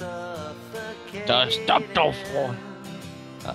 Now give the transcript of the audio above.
yourself suffocate. Trời, stop đâu rồi. Đó,